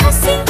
i Assim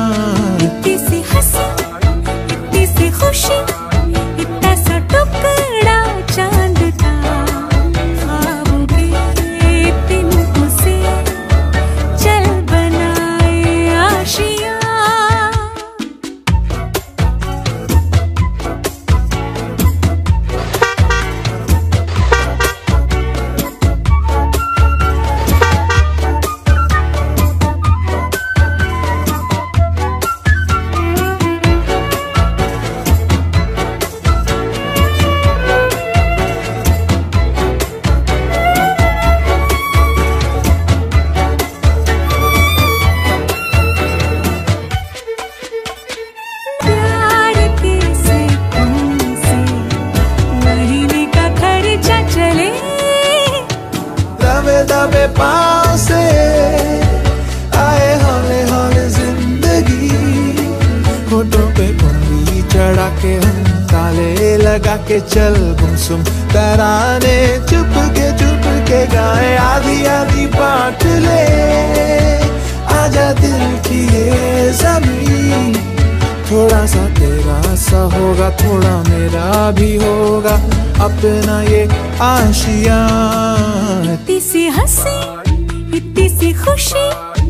दबे दबे पाँव से आए हौले हौले ज़िंदगी। होठों पे उंगली चढ़ा के हम ताले लगा के चल गुमसुम। तराने चुप के चुप के गाए, आधी आधी बांट ले। आजा दिल की ये ज़मीन। थोड़ा सा तेरा सा होगा, थोड़ा मेरा भी होगा। अपना ये आशिया। सी इतनी सी खुशी।